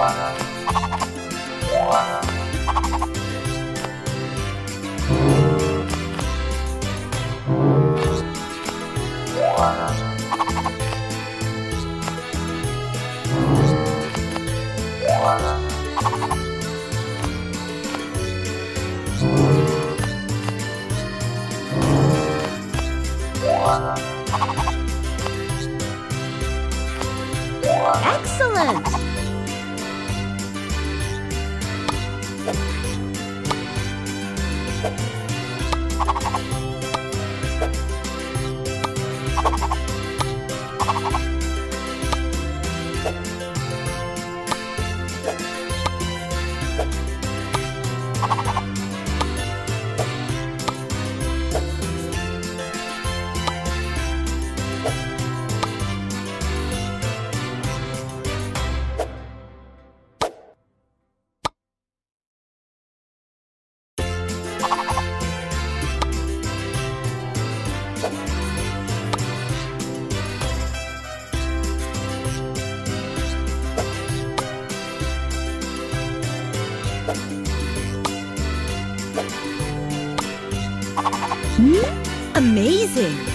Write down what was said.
Wow. Excellent! Hmm? Amazing!